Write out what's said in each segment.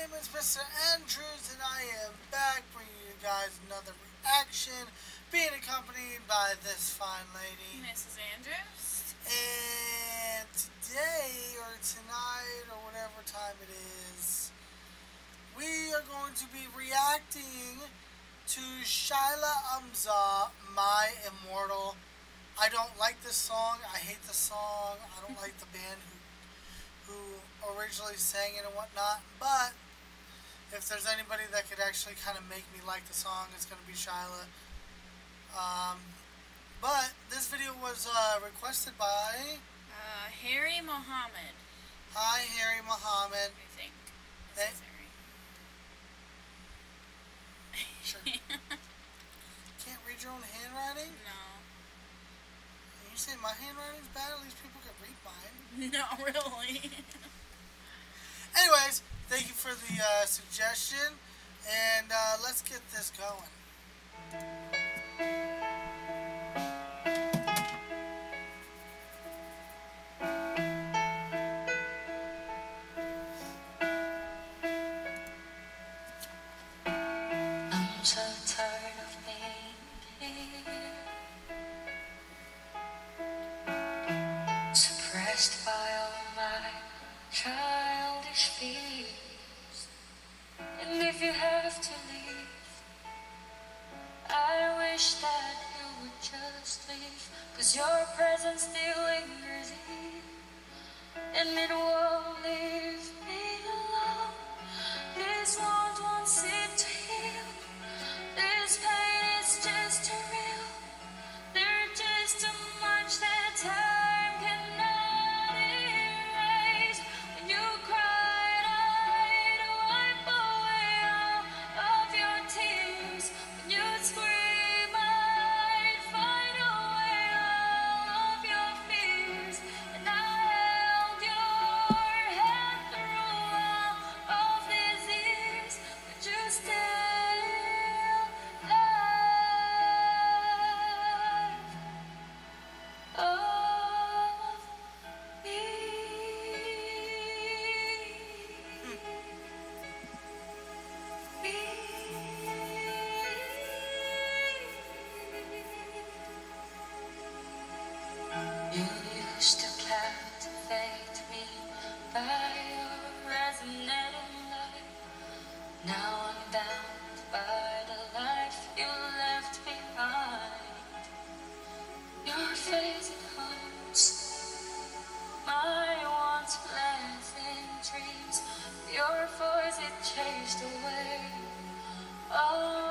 name is Mr. Andrews, and I am back bringing you guys another reaction, being accompanied by this fine lady. Mrs. Andrews. And today, or tonight, or whatever time it is, we are going to be reacting to Shila Amzah, My Immortal. I don't like this song. I hate the song. I don't like the band who who originally sang it and whatnot. But if there's anybody that could actually kind of make me like the song, it's going to be Shila. Um, but this video was uh, requested by uh, Harry Mohammed. Hi, Harry Mohammed. I think. Hey. Harry. Sure. Can't read your own handwriting? no. You say my handwriting's bad? At least people can read mine. Not really. Thank you for the uh, suggestion, and uh, let's get this going. Your presence still lingers here, and it Now I'm bound by the life you left behind. Your face it hurts. My once pleasant dreams, your voice it chased away. Oh.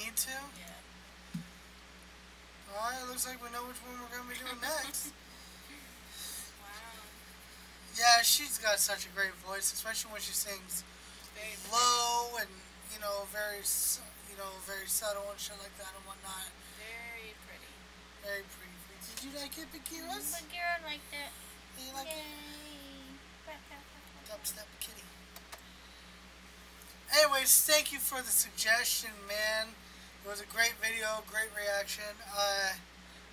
Need to? Yeah. Alright, looks like we know which one we're gonna be doing next. Wow. yeah, she's got such a great voice, especially when she sings Very low and you know very you know very subtle and shit like that and whatnot. Very pretty. Very pretty. Did you like it, Bakiras? Mm-hmm. Bagheera liked it. Did you like it? Yay. Dubstep Kitty. Anyways, thank you for the suggestion, man. It was a great video, great reaction. Uh,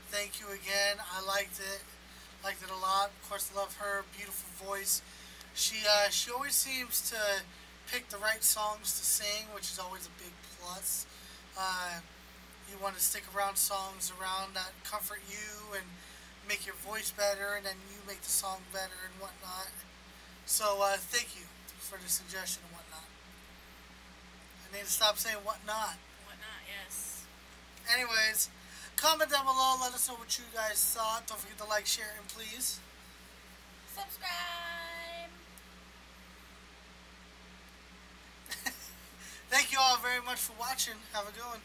thank you again. I liked it. Liked it a lot. Of course, love her beautiful voice. She uh, she always seems to pick the right songs to sing, which is always a big plus. Uh, you want to stick around songs around that comfort you and make your voice better, and then you make the song better and whatnot. So uh, thank you for the suggestion and whatnot. I need to stop saying whatnot. Whatnot, yes. Anyways, comment down below. Let us know what you guys thought. Don't forget to like, share, and please. Subscribe. Thank you all very much for watching. Have a good one.